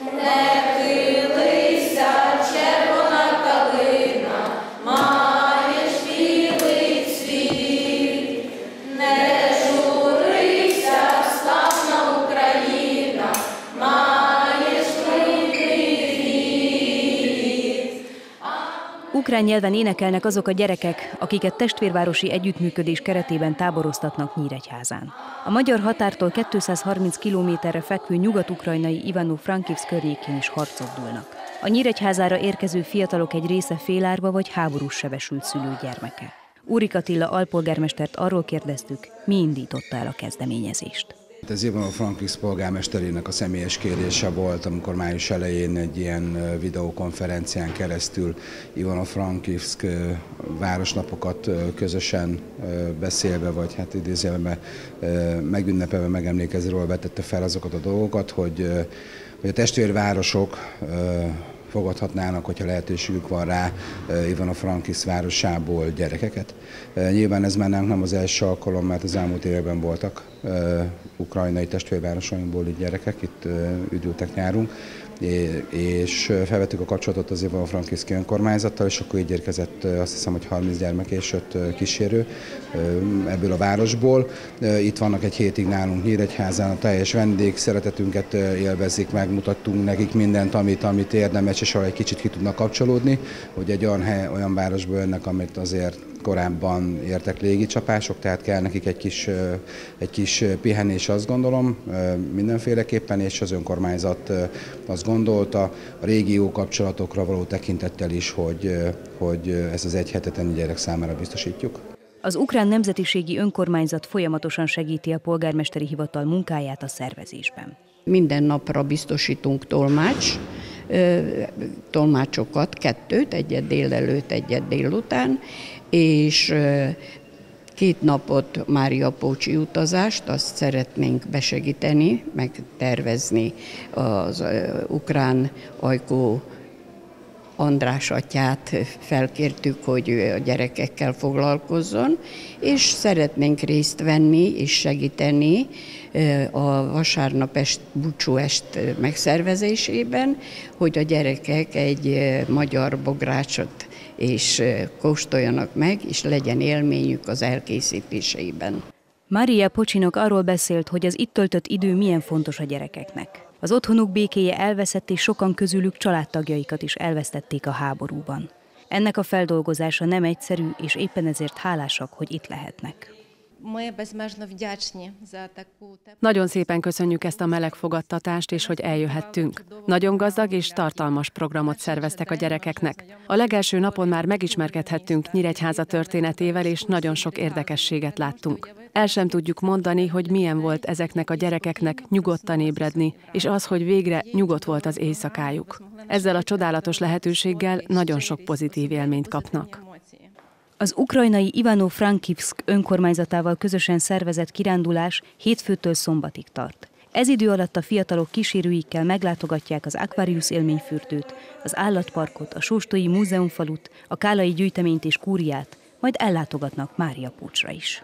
네. Ukrán nyelven énekelnek azok a gyerekek, akiket testvérvárosi együttműködés keretében táboroztatnak Nyíregyházán. A magyar határtól 230 kilométerre fekvő nyugat-ukrajnai Ivano-Frankivsz környékén is harcok dúlnak. A Nyíregyházára érkező fiatalok egy része félárva vagy háborús sebesült szülő gyermeke. Úrik Attila alpolgármestert arról kérdeztük, mi indította el a kezdeményezést. Ez a Frankis polgármesterének a személyes kérése volt, amikor május elején egy ilyen videokonferencián keresztül Ivano Frankivsk városnapokat közösen beszélve, vagy hát idézőjelben megünnepelve, megemlékezőről vetette fel azokat a dolgokat, hogy, hogy a testvérvárosok fogadhatnának, hogyha lehetőségük van rá Ivano Frankis városából gyerekeket. Nyilván ez már nem az első alkalom, mert az elmúlt években voltak ukrajnai testvérvárosainkból így gyerekek, itt üdültek nyárunk, és felvettük a kapcsolatot az Ivano Frankiszki önkormányzattal, és akkor így érkezett azt hiszem, hogy 30 gyermek és 5 kísérő ebből a városból. Itt vannak egy hétig nálunk Nyíregyházán, a teljes vendég szeretetünket élvezik, megmutattunk nekik mindent, amit, amit érdemes, és egy kicsit ki tudnak kapcsolódni, hogy egy olyan, hely, olyan városból jönnek, amit azért korábban értek légicsapások, tehát kell nekik egy kis, egy kis pihenés, azt gondolom, mindenféleképpen, és az önkormányzat azt gondolta, a régió kapcsolatokra való tekintettel is, hogy, hogy ezt az egy hetet ennyi gyerek számára biztosítjuk. Az ukrán nemzetiségi önkormányzat folyamatosan segíti a polgármesteri hivatal munkáját a szervezésben. Minden napra biztosítunk tolmács, tolmácsokat, kettőt, egyet délelőtt, egyet délután, és két napot Mária Pócsi utazást, azt szeretnénk besegíteni, meg tervezni az ukrán ajkó András atyát felkértük, hogy a gyerekekkel foglalkozzon, és szeretnénk részt venni és segíteni a vasárnap est, búcsú est megszervezésében, hogy a gyerekek egy magyar bográcsot és kóstoljanak meg, és legyen élményük az elkészítéseiben. Maria Pocsinok arról beszélt, hogy az itt töltött idő milyen fontos a gyerekeknek. Az otthonuk békéje elveszett, és sokan közülük családtagjaikat is elvesztették a háborúban. Ennek a feldolgozása nem egyszerű, és éppen ezért hálásak, hogy itt lehetnek. Nagyon szépen köszönjük ezt a meleg fogadtatást, és hogy eljöhettünk. Nagyon gazdag és tartalmas programot szerveztek a gyerekeknek. A legelső napon már megismerkedhettünk Nyíregyháza történetével, és nagyon sok érdekességet láttunk. El sem tudjuk mondani, hogy milyen volt ezeknek a gyerekeknek nyugodtan ébredni, és az, hogy végre nyugodt volt az éjszakájuk. Ezzel a csodálatos lehetőséggel nagyon sok pozitív élményt kapnak. Az ukrajnai Ivano-Frankivsk önkormányzatával közösen szervezett kirándulás hétfőtől szombatig tart. Ez idő alatt a fiatalok kísérőikkel meglátogatják az Aquarius élményfürdőt, az állatparkot, a Sóstói Múzeumfalut, a Kálai gyűjteményt és kúriát, majd ellátogatnak Mária Púcsra is.